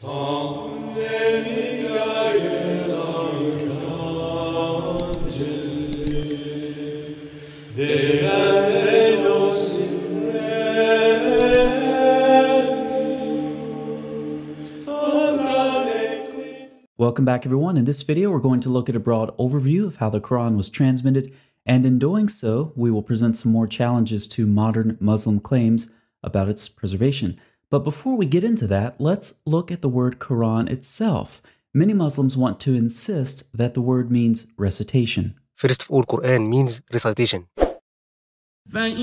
Welcome back everyone. In this video, we're going to look at a broad overview of how the Quran was transmitted, and in doing so, we will present some more challenges to modern Muslim claims about its preservation. But before we get into that, let's look at the word Quran itself. Many Muslims want to insist that the word means recitation. First of all, Quran means recitation. The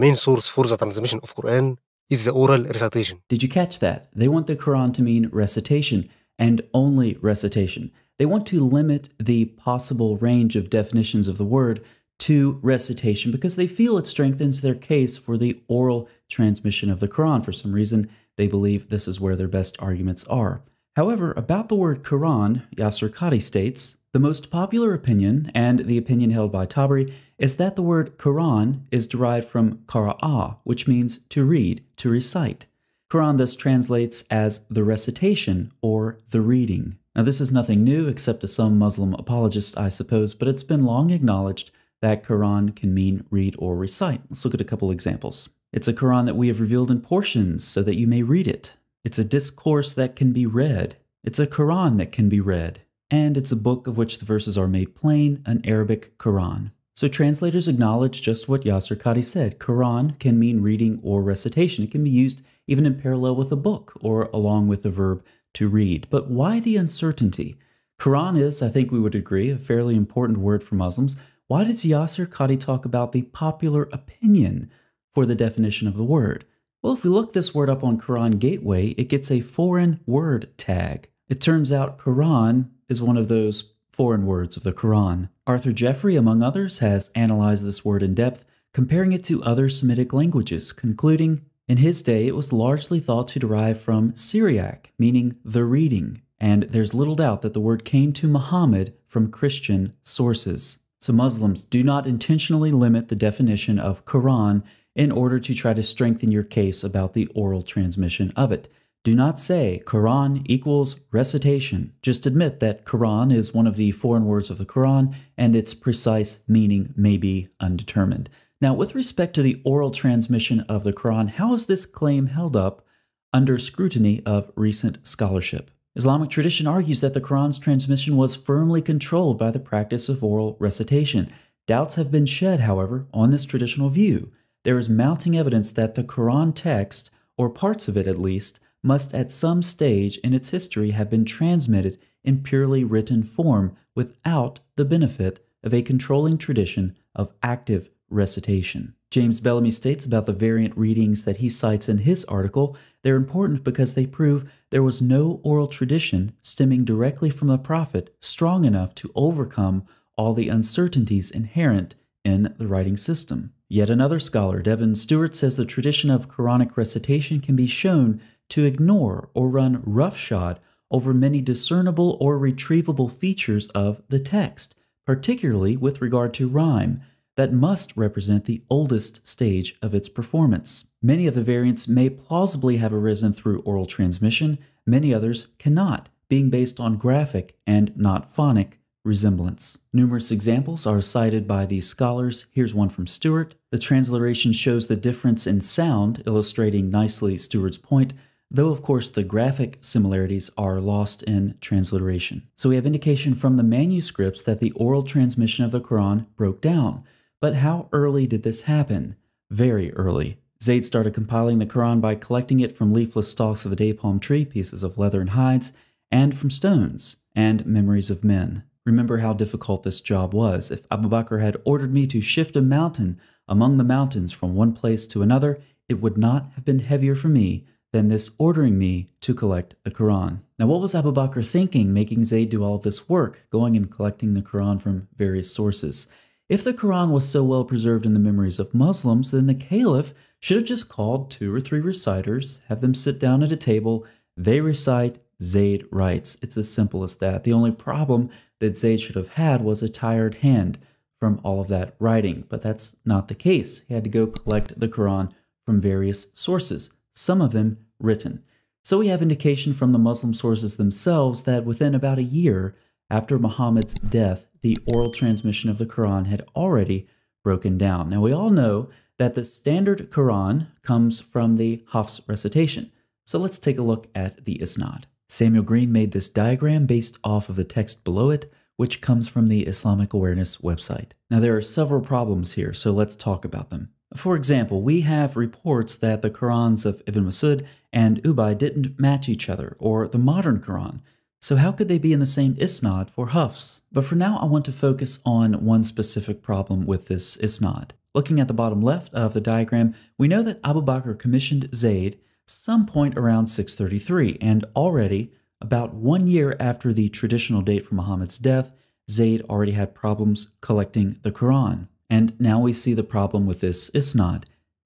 main source for the transmission of Quran is the oral recitation. Did you catch that? They want the Quran to mean recitation and only recitation. They want to limit the possible range of definitions of the word to recitation because they feel it strengthens their case for the oral transmission of the Quran. For some reason, they believe this is where their best arguments are. However, about the word Quran, Yasir Qadhi states, the most popular opinion, and the opinion held by Tabari, is that the word Quran is derived from qara'a, which means to read, to recite. Quran thus translates as the recitation or the reading. Now, this is nothing new except to some Muslim apologists, I suppose, but it's been long acknowledged that Quran can mean read or recite. Let's look at a couple examples. It's a Quran that we have revealed in portions so that you may read it. It's a discourse that can be read. It's a Quran that can be read. And it's a book of which the verses are made plain, an Arabic Quran. So translators acknowledge just what Yasir Qadhi said. Quran can mean reading or recitation. It can be used even in parallel with a book or along with the verb to read. But why the uncertainty? Quran is, I think we would agree, a fairly important word for Muslims. Why does Yasir Qadhi talk about the popular opinion for the definition of the word? Well, if we look this word up on Quran Gateway, it gets a foreign word tag. It turns out Quran is one of those foreign words of the Quran. Arthur Jeffery, among others, has analyzed this word in depth, comparing it to other Semitic languages, concluding in his day it was largely thought to derive from Syriac, meaning the reading, and there's little doubt that the word came to Muhammad from Christian sources. So Muslims do not intentionally limit the definition of Quran in order to try to strengthen your case about the oral transmission of it. Do not say Quran equals recitation. Just admit that Quran is one of the foreign words of the Quran and its precise meaning may be undetermined. Now, with respect to the oral transmission of the Quran, how is this claim held up under scrutiny of recent scholarship? Islamic tradition argues that the Quran's transmission was firmly controlled by the practice of oral recitation. Doubts have been shed, however, on this traditional view there is mounting evidence that the Quran text, or parts of it at least, must at some stage in its history have been transmitted in purely written form without the benefit of a controlling tradition of active recitation. James Bellamy states about the variant readings that he cites in his article they're important because they prove there was no oral tradition stemming directly from the Prophet strong enough to overcome all the uncertainties inherent in the writing system. Yet another scholar, Devin Stewart, says the tradition of Quranic recitation can be shown to ignore or run roughshod over many discernible or retrievable features of the text, particularly with regard to rhyme, that must represent the oldest stage of its performance. Many of the variants may plausibly have arisen through oral transmission, many others cannot, being based on graphic and not phonic resemblance. Numerous examples are cited by these scholars. Here's one from Stewart. The transliteration shows the difference in sound, illustrating nicely Stewart's point, though of course the graphic similarities are lost in transliteration. So we have indication from the manuscripts that the oral transmission of the Quran broke down. But how early did this happen? Very early. Zayd started compiling the Quran by collecting it from leafless stalks of a day palm tree, pieces of leather and hides, and from stones and memories of men. Remember how difficult this job was. If Abu Bakr had ordered me to shift a mountain among the mountains from one place to another, it would not have been heavier for me than this ordering me to collect the Quran. Now, what was Abu Bakr thinking, making Zayd do all this work, going and collecting the Quran from various sources? If the Quran was so well preserved in the memories of Muslims, then the Caliph should have just called two or three reciters, have them sit down at a table, they recite, Zayd writes. It's as simple as that. The only problem that Zayd should have had was a tired hand from all of that writing, but that's not the case. He had to go collect the Quran from various sources, some of them written. So we have indication from the Muslim sources themselves that within about a year after Muhammad's death, the oral transmission of the Quran had already broken down. Now we all know that the standard Quran comes from the Hafs recitation. So let's take a look at the Isnad. Samuel Green made this diagram based off of the text below it, which comes from the Islamic Awareness website. Now there are several problems here, so let's talk about them. For example, we have reports that the Qurans of Ibn Masud and Ubay didn't match each other, or the modern Quran. So how could they be in the same isnad for Hafs? But for now, I want to focus on one specific problem with this isnad. Looking at the bottom left of the diagram, we know that Abu Bakr commissioned Zayd some point around 633, and already, about one year after the traditional date for Muhammad's death, Zayd already had problems collecting the Quran. And now we see the problem with this isnad.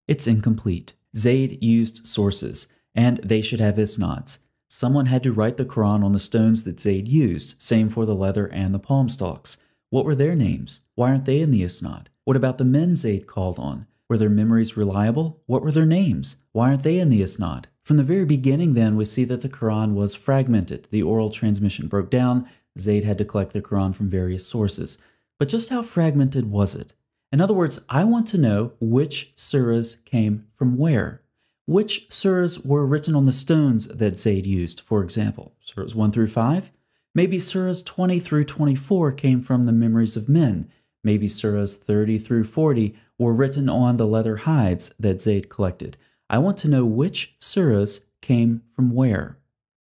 It's incomplete. Zayd used sources, and they should have isnads. Someone had to write the Quran on the stones that Zayd used, same for the leather and the palm stalks. What were their names? Why aren't they in the isnad? What about the men Zayd called on? Were their memories reliable? What were their names? Why aren't they in the isnad? From the very beginning, then, we see that the Quran was fragmented. The oral transmission broke down. Zayd had to collect the Quran from various sources. But just how fragmented was it? In other words, I want to know which surahs came from where. Which surahs were written on the stones that Zayd used, for example? Surahs 1 through 5? Maybe surahs 20 through 24 came from the memories of men. Maybe surahs 30 through 40 were written on the leather hides that Zayd collected. I want to know which surahs came from where.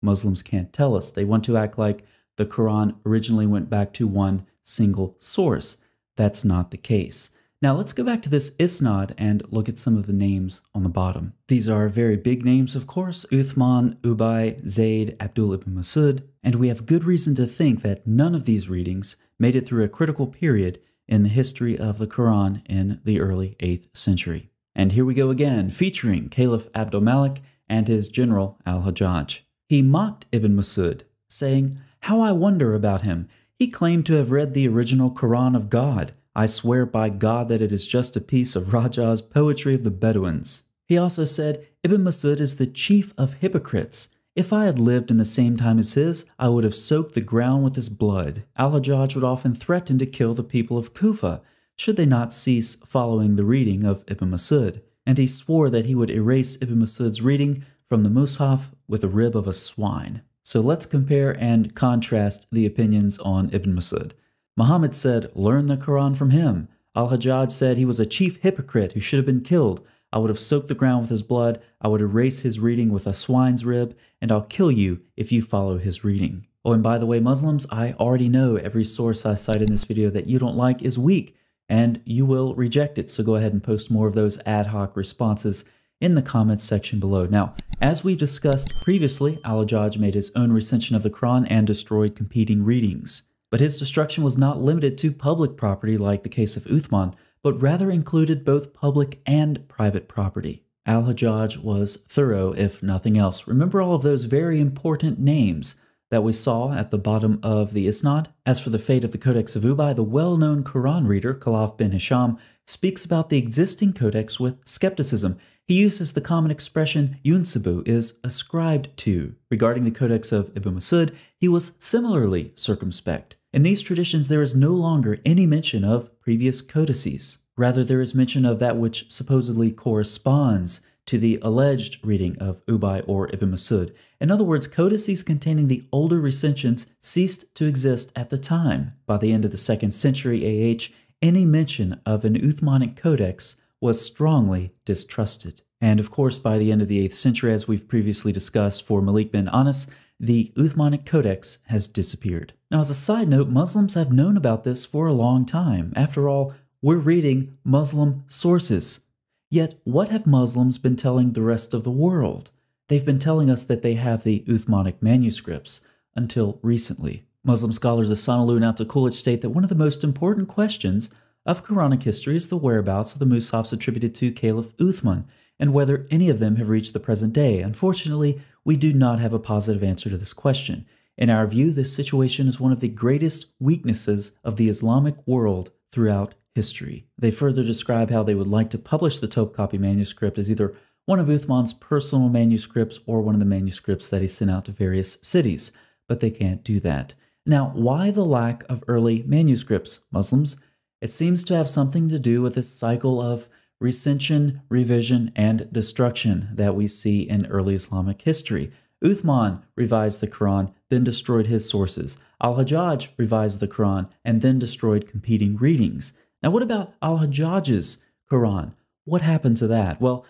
Muslims can't tell us. They want to act like the Quran originally went back to one single source. That's not the case. Now let's go back to this Isnad and look at some of the names on the bottom. These are very big names, of course, Uthman, Ubay, Zayd, Abdul ibn Masud, and we have good reason to think that none of these readings made it through a critical period in the history of the Quran in the early 8th century. And here we go again, featuring Caliph Abdul Malik and his general Al-Hajjaj. He mocked Ibn Masud, saying, How I wonder about him. He claimed to have read the original Quran of God. I swear by God that it is just a piece of rajaz poetry of the Bedouins. He also said, Ibn Masud is the chief of hypocrites. If I had lived in the same time as his, I would have soaked the ground with his blood. Al-Hajjaj would often threaten to kill the people of Kufa, should they not cease following the reading of Ibn Masud. And he swore that he would erase Ibn Masud's reading from the Mus'haf with a rib of a swine. So let's compare and contrast the opinions on Ibn Masud. Muhammad said, Learn the Quran from him. Al Hajjaj said he was a chief hypocrite who should have been killed. I would have soaked the ground with his blood, I would erase his reading with a swine's rib, and I'll kill you if you follow his reading. Oh, and by the way, Muslims, I already know every source I cite in this video that you don't like is weak, and you will reject it, so go ahead and post more of those ad hoc responses in the comments section below. Now, as we discussed previously, Al-Hajjaj made his own recension of the Quran and destroyed competing readings. But his destruction was not limited to public property like the case of Uthman, but rather included both public and private property. Al-Hajjaj was thorough, if nothing else. Remember all of those very important names that we saw at the bottom of the Isnad? As for the fate of the Codex of Ubay, the well-known Quran reader, Khalaf bin Hisham, speaks about the existing codex with skepticism he uses the common expression yunsabu is ascribed to. Regarding the Codex of Ibn Masud, he was similarly circumspect. In these traditions, there is no longer any mention of previous codices. Rather, there is mention of that which supposedly corresponds to the alleged reading of Ubay or Ibn Masud. In other words, codices containing the older recensions ceased to exist at the time. By the end of the 2nd century AH, any mention of an Uthmanic codex was strongly distrusted. And of course, by the end of the 8th century, as we've previously discussed for Malik bin Anas, the Uthmanic Codex has disappeared. Now, as a side note, Muslims have known about this for a long time. After all, we're reading Muslim sources. Yet, what have Muslims been telling the rest of the world? They've been telling us that they have the Uthmanic manuscripts until recently. Muslim scholars Ihsanoglu and Altikulac state that one of the most important questions of Quranic history is the whereabouts of the Mus'hafs attributed to Caliph Uthman, and whether any of them have reached the present day. Unfortunately, we do not have a positive answer to this question. In our view, this situation is one of the greatest weaknesses of the Islamic world throughout history. They further describe how they would like to publish the Topkapi manuscript as either one of Uthman's personal manuscripts or one of the manuscripts that he sent out to various cities, but they can't do that. Now, why the lack of early manuscripts, Muslims? It seems to have something to do with this cycle of recension, revision, and destruction that we see in early Islamic history. Uthman revised the Quran, then destroyed his sources. Al Hajjaj revised the Quran and then destroyed competing readings. Now, what about Al Hajjaj's Quran? What happened to that? Well,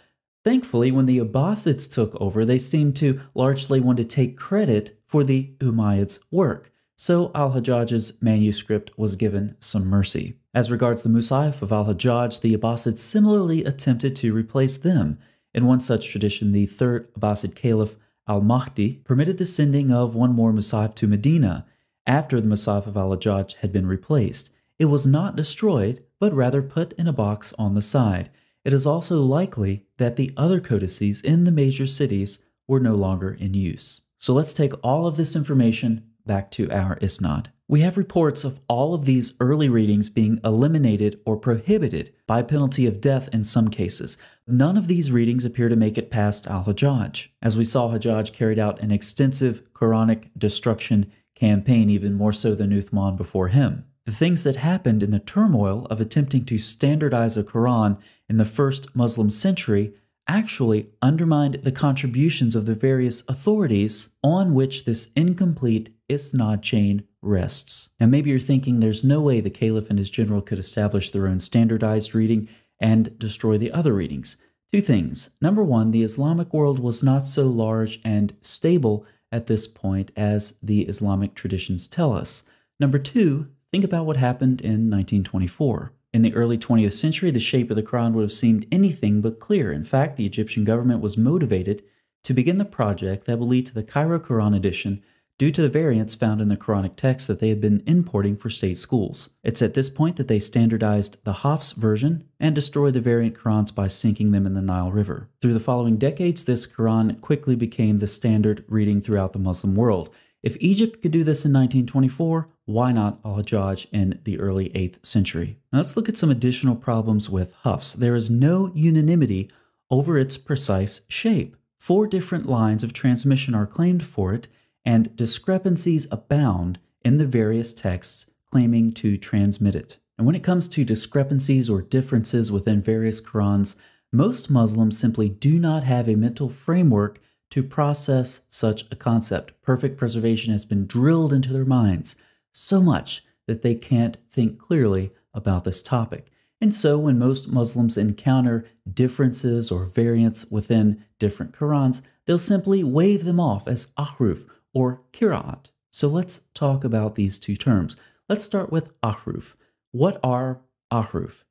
thankfully, when the Abbasids took over, they seemed to largely want to take credit for the Umayyads' work. So Al Hajjaj's manuscript was given some mercy. As regards the Musahif of Al Hajjaj, the Abbasids similarly attempted to replace them. In one such tradition, the third Abbasid caliph, Al Mahdi, permitted the sending of one more Musahif to Medina after the Musahif of Al Hajjaj had been replaced. It was not destroyed, but rather put in a box on the side. It is also likely that the other codices in the major cities were no longer in use. So let's take all of this information back to our Isnad. We have reports of all of these early readings being eliminated or prohibited by penalty of death in some cases. None of these readings appear to make it past Al Hajjaj. As we saw, Hajjaj carried out an extensive Quranic destruction campaign, even more so than Uthman before him. The things that happened in the turmoil of attempting to standardize a Quran in the first Muslim century actually undermined the contributions of the various authorities on which this incomplete isnad chain rests. Now, maybe you're thinking there's no way the caliph and his general could establish their own standardized reading and destroy the other readings. Two things. Number one, the Islamic world was not so large and stable at this point as the Islamic traditions tell us. Number two, think about what happened in 1924. In the early 20th century, the shape of the Quran would have seemed anything but clear. In fact, the Egyptian government was motivated to begin the project that will lead to the Cairo Quran edition due to the variants found in the Quranic text that they had been importing for state schools. It's at this point that they standardized the Hafs version and destroyed the variant Qurans by sinking them in the Nile River. Through the following decades, this Quran quickly became the standard reading throughout the Muslim world. If Egypt could do this in 1924, why not Al Hajjaj in the early 8th century? Now let's look at some additional problems with Hafs. There is no unanimity over its precise shape. Four different lines of transmission are claimed for it, and discrepancies abound in the various texts claiming to transmit it. And when it comes to discrepancies or differences within various Qurans, most Muslims simply do not have a mental framework to process such a concept. Perfect preservation has been drilled into their minds so much that they can't think clearly about this topic. And so, when most Muslims encounter differences or variants within different Qurans, they'll simply wave them off as ahruf or qira'at. So, let's talk about these two terms. Let's start with ahruf. What are ahruf?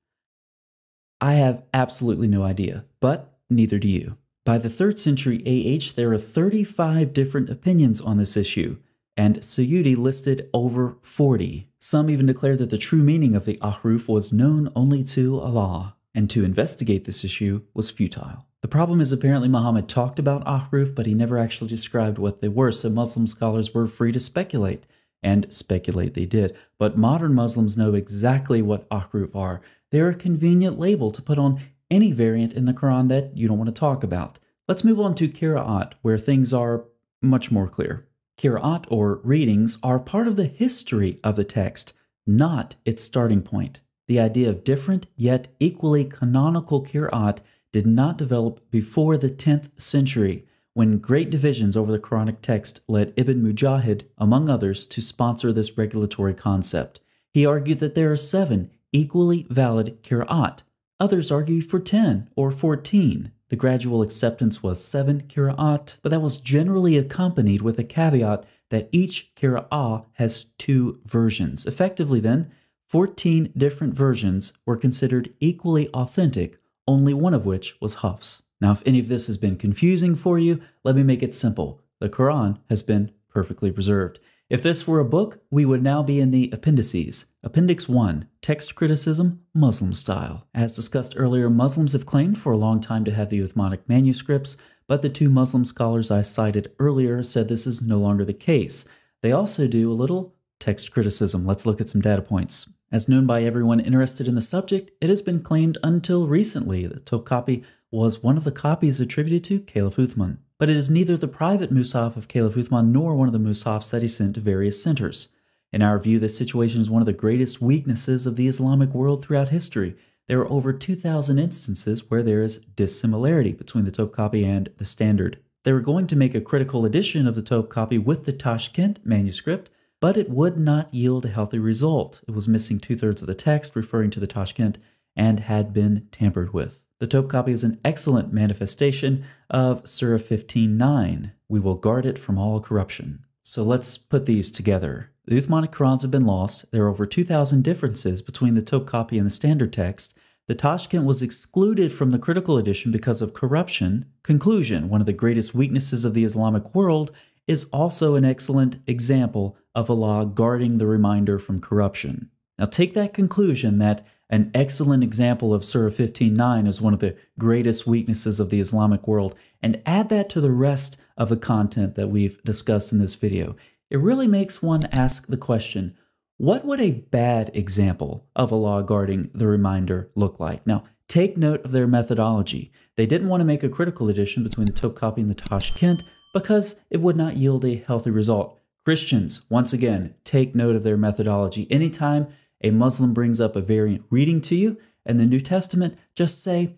I have absolutely no idea, but neither do you. By the 3rd century AH, there are 35 different opinions on this issue, and Suyuti listed over 40. Some even declare that the true meaning of the ahruf was known only to Allah, and to investigate this issue was futile. The problem is apparently Muhammad talked about ahruf, but he never actually described what they were, so Muslim scholars were free to speculate, and speculate they did. But modern Muslims know exactly what ahruf are. They're a convenient label to put on any variant in the Quran that you don't want to talk about. Let's move on to Qira'at, where things are much more clear. Qira'at, or readings, are part of the history of the text, not its starting point. The idea of different yet equally canonical Qira'at did not develop before the 10th century, when great divisions over the Quranic text led Ibn Mujahid, among others, to sponsor this regulatory concept. He argued that there are seven equally valid Qira'at, Others argued for 10 or 14. The gradual acceptance was 7 qira'at, but that was generally accompanied with a caveat that each qira'ah has two versions. Effectively, then, 14 different versions were considered equally authentic, only one of which was Hafs. Now, if any of this has been confusing for you, let me make it simple. The Quran has been perfectly preserved. If this were a book, we would now be in the appendices. Appendix 1 Text Criticism, Muslim Style. As discussed earlier, Muslims have claimed for a long time to have the Uthmanic manuscripts, but the two Muslim scholars I cited earlier said this is no longer the case. They also do a little text criticism. Let's look at some data points. As known by everyone interested in the subject, it has been claimed until recently that Topkapi was one of the copies attributed to Caliph Uthman. But it is neither the private Musaf of Caliph Uthman nor one of the Musafs that he sent to various centers. In our view, this situation is one of the greatest weaknesses of the Islamic world throughout history. There are over 2,000 instances where there is dissimilarity between the Topkapi and the Standard. They were going to make a critical edition of the Topkapi with the Tashkent manuscript, but it would not yield a healthy result. It was missing two thirds of the text referring to the Tashkent and had been tampered with. The Topkapi is an excellent manifestation of Surah 15.9. We will guard it from all corruption. So let's put these together. The Uthmanic Qurans have been lost. There are over 2,000 differences between the Topkapi and the standard text. The Tashkent was excluded from the critical edition because of corruption. Conclusion One of the greatest weaknesses of the Islamic world is also an excellent example of Allah guarding the reminder from corruption. Now, take that conclusion that an excellent example of Surah 15.9 is one of the greatest weaknesses of the Islamic world, and add that to the rest of the content that we've discussed in this video. It really makes one ask the question what would a bad example of Allah guarding the reminder look like? Now, take note of their methodology. They didn't want to make a critical edition between the Topkapi and the Tashkent because it would not yield a healthy result. Christians, once again, take note of their methodology. Anytime a Muslim brings up a variant reading to you in the New Testament, just say,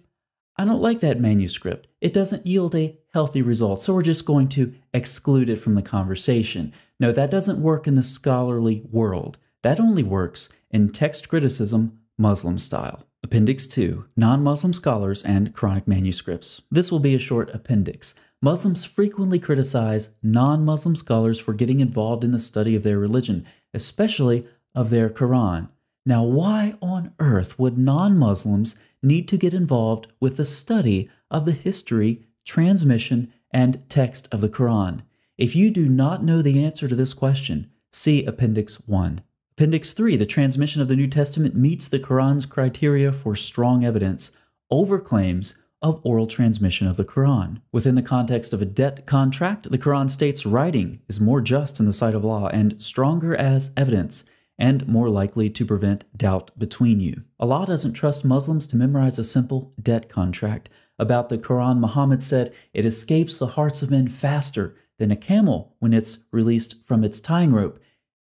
I don't like that manuscript. It doesn't yield a healthy result, so we're just going to exclude it from the conversation. No, that doesn't work in the scholarly world. That only works in text criticism, Muslim style. Appendix 2 Non Muslim Scholars and Quranic Manuscripts. This will be a short appendix. Muslims frequently criticize non Muslim scholars for getting involved in the study of their religion, especially of their Quran. Now, why on earth would non Muslims need to get involved with the study of the history, transmission, and text of the Quran? If you do not know the answer to this question, see Appendix 1. Appendix 3 The transmission of the New Testament meets the Quran's criteria for strong evidence over claims of oral transmission of the Quran. Within the context of a debt contract, the Quran states writing is more just in the sight of Allah and stronger as evidence and more likely to prevent doubt between you. Allah doesn't trust Muslims to memorize a simple debt contract. About the Quran, Muhammad said, It escapes the hearts of men faster than a camel when it's released from its tying rope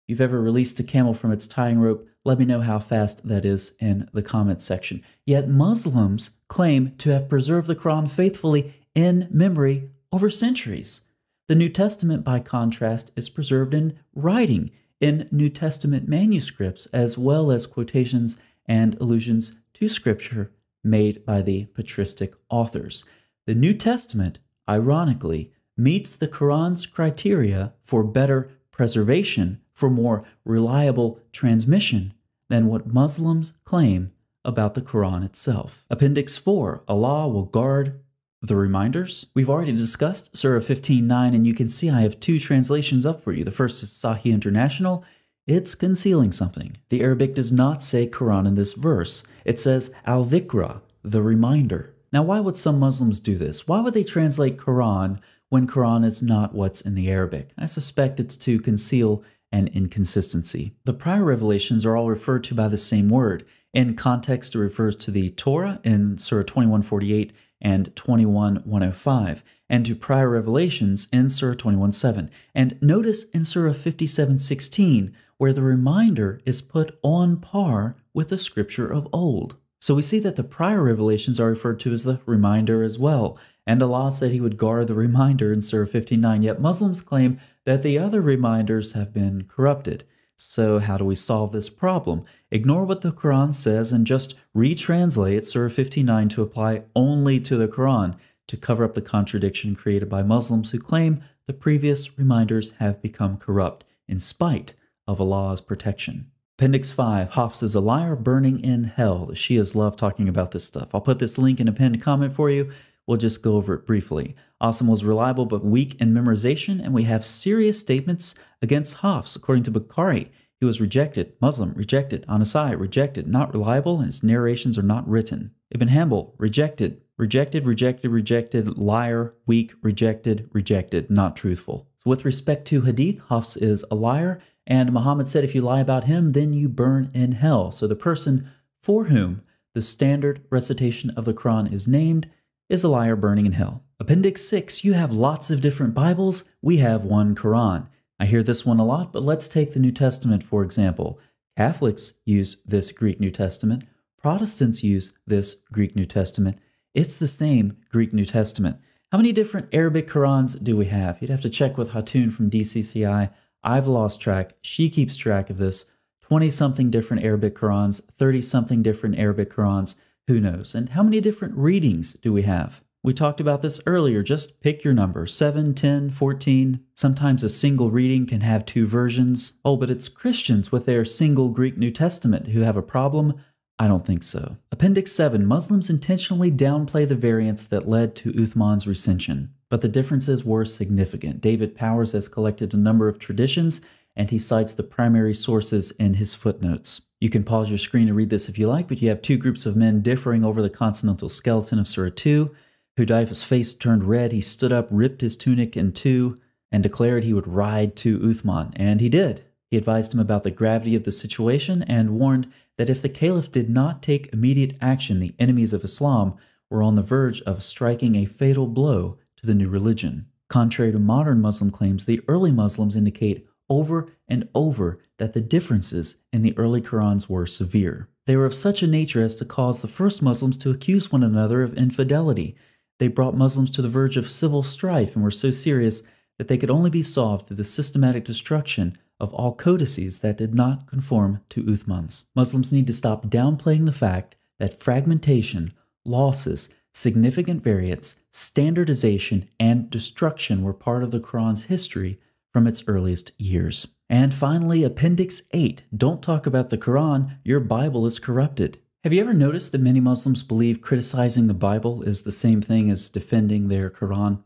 you've ever released a camel from its tying rope, let me know how fast that is in the comments section. Yet Muslims claim to have preserved the Quran faithfully in memory over centuries. The New Testament, by contrast, is preserved in writing, in New Testament manuscripts, as well as quotations and allusions to Scripture made by the patristic authors. The New Testament, ironically, meets the Quran's criteria for better preservation for more reliable transmission than what Muslims claim about the Quran itself. Appendix 4 Allah will guard the reminders. We've already discussed Surah 15.9, and you can see I have two translations up for you. The first is Sahih International. It's concealing something. The Arabic does not say Quran in this verse. It says Al Dhikra, the reminder. Now, why would some Muslims do this? Why would they translate Quran when Quran is not what's in the Arabic? I suspect it's to conceal an inconsistency. The prior revelations are all referred to by the same word. In context, it refers to the Torah in Surah 2148 and 21105, and to prior revelations in Surah 217. And notice in Surah 5716, where the reminder is put on par with the scripture of old. So we see that the prior revelations are referred to as the reminder as well. And Allah said He would guard the reminder in Surah 59, yet Muslims claim that the other reminders have been corrupted. So, how do we solve this problem? Ignore what the Quran says and just retranslate Surah 59 to apply only to the Quran to cover up the contradiction created by Muslims who claim the previous reminders have become corrupt in spite of Allah's protection. Appendix 5 Hafs is a liar burning in hell. The Shias love talking about this stuff. I'll put this link in a pinned comment for you. We'll just go over it briefly. Asim was reliable but weak in memorization, and we have serious statements against Hafs. According to Bukhari, he was rejected, Muslim, rejected, An-Nasa'i, rejected, not reliable, and his narrations are not written. Ibn Hanbal, rejected, rejected, rejected, rejected, liar, weak, rejected, rejected, not truthful. So with respect to Hadith, Hafs is a liar And Muhammad said if you lie about him, then you burn in hell. So the person for whom the standard recitation of the Quran is named is a liar burning in hell. Appendix 6 You have lots of different Bibles, we have one Quran. I hear this one a lot, but let's take the New Testament for example. Catholics use this Greek New Testament, Protestants use this Greek New Testament. It's the same Greek New Testament. How many different Arabic Qurans do we have? You'd have to check with Hatun from DCCI. I've lost track. She keeps track of this. 20 something different Arabic Qurans, 30 something different Arabic Qurans. Who knows? And how many different readings do we have? We talked about this earlier. Just pick your number 7, 10, 14. Sometimes a single reading can have two versions. Oh, but it's Christians with their single Greek New Testament who have a problem. I don't think so. Appendix 7 Muslims intentionally downplay the variants that led to Uthman's recension, but the differences were significant. David Powers has collected a number of traditions, and he cites the primary sources in his footnotes. You can pause your screen to read this if you like, but you have two groups of men differing over the consonantal skeleton of Surah 2. Hudayfa's face turned red. He stood up, ripped his tunic in two, and declared he would ride to Uthman, and he did. He advised him about the gravity of the situation and warned that if the caliph did not take immediate action, the enemies of Islam were on the verge of striking a fatal blow to the new religion. Contrary to modern Muslim claims, the early Muslims indicate over and over that the differences in the early Qurans were severe. They were of such a nature as to cause the first Muslims to accuse one another of infidelity. They brought Muslims to the verge of civil strife and were so serious that they could only be solved through the systematic destruction of all codices that did not conform to Uthman's. Muslims need to stop downplaying the fact that fragmentation, losses, significant variance, standardization, and destruction were part of the Quran's history from its earliest years. And finally, Appendix 8 Don't talk about the Quran, your Bible is corrupted. Have you ever noticed that many Muslims believe criticizing the Bible is the same thing as defending their Quran?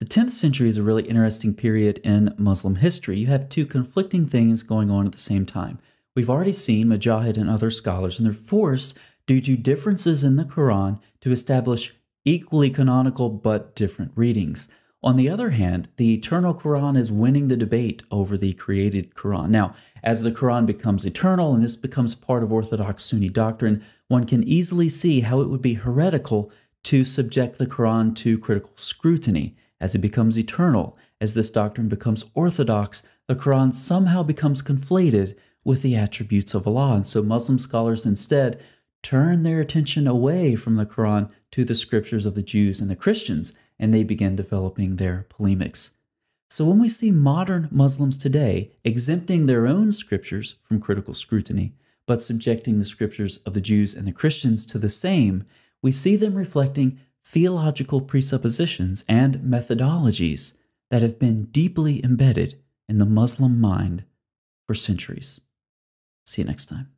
The 10th century is a really interesting period in Muslim history. You have two conflicting things going on at the same time. We've already seen Mujahid and other scholars, and they're forced, due to differences in the Quran, to establish equally canonical but different readings. On the other hand, the eternal Quran is winning the debate over the created Quran. Now, as the Quran becomes eternal and this becomes part of Orthodox Sunni doctrine, one can easily see how it would be heretical to subject the Quran to critical scrutiny as it becomes eternal, as this doctrine becomes orthodox, the Quran somehow becomes conflated with the attributes of Allah. And so Muslim scholars instead turn their attention away from the Quran to the scriptures of the Jews and the Christians, and they begin developing their polemics. So when we see modern Muslims today exempting their own scriptures from critical scrutiny, but subjecting the scriptures of the Jews and the Christians to the same, we see them reflecting theological presuppositions and methodologies that have been deeply embedded in the Muslim mind for centuries. See you next time.